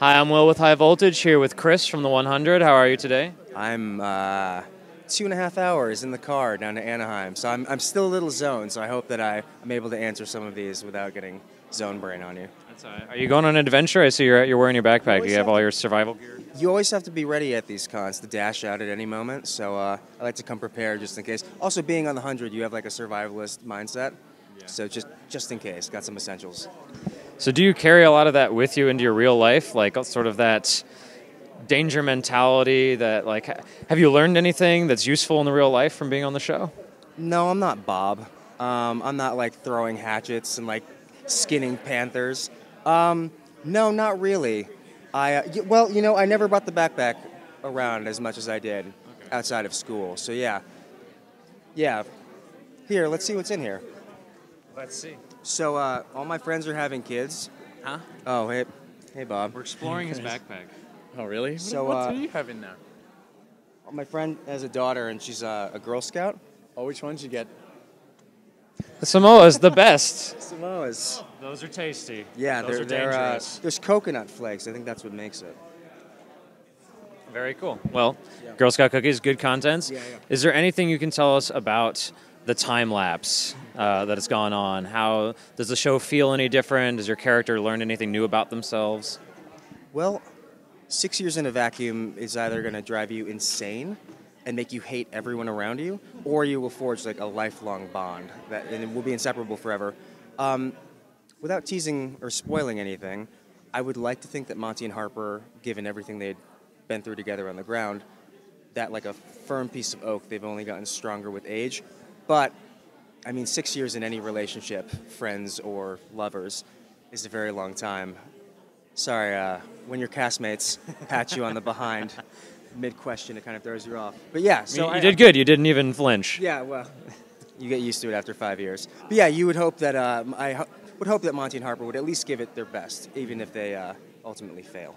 Hi, I'm Will with High Voltage here with Chris from the 100. How are you today? I'm uh, two and a half hours in the car down to Anaheim, so I'm, I'm still a little zoned. So I hope that I, I'm able to answer some of these without getting zone brain on you. That's all right. Are you going on an adventure? I see you're, you're wearing your backpack. You have have all your survival gear. You always have to be ready at these cons to dash out at any moment. So uh, I like to come prepared just in case. Also, being on the hundred, you have like a survivalist mindset. So just just in case, got some essentials. So, do you carry a lot of that with you into your real life? Like, uh, sort of that danger mentality that, like, have you learned anything that's useful in the real life from being on the show? No, I'm not Bob. Um, I'm not like throwing hatchets and like skinning panthers. Um, no, not really. I uh, well, you know, I never brought the backpack around as much as I did outside of school. So yeah, yeah. Here, let's see what's in here. Let's see. So uh, all my friends are having kids. Huh? Oh, hey, hey, Bob. We're exploring his backpack. Oh, really? So, what, uh, what are you having now? My friend has a daughter, and she's uh, a Girl Scout. Oh, which ones you get? The Samoa's the best. Samoas. Those are tasty. Yeah, Those they're, are they're, uh, dangerous. there's coconut flakes. I think that's what makes it. Very cool. Well, Yeah. Girl Scout cookies, good contents. Yeah, yeah. Is there anything you can tell us about the time lapse uh, that has gone on? How does the show feel any different? Does your character learn anything new about themselves? Well, six years in a vacuum is either going to drive you insane and make you hate everyone around you, or you will forge like a lifelong bond that and it will be inseparable forever. Um, without teasing or spoiling anything, I would like to think that Monty and Harper, given everything they'd been through together on the ground, that like a firm piece of oak, they've only gotten stronger with age. But I mean, six years in any relationship, friends or lovers, is a very long time. Sorry, uh, when your castmates pat you on the behind mid question, it kind of throws you off. But yeah, so you I- did good. You didn't even flinch. Yeah, well, you get used to it after five years. But yeah, you would hope that um, I ho- would hope that Monty and Harper would at least give it their best, even if they uh, ultimately fail.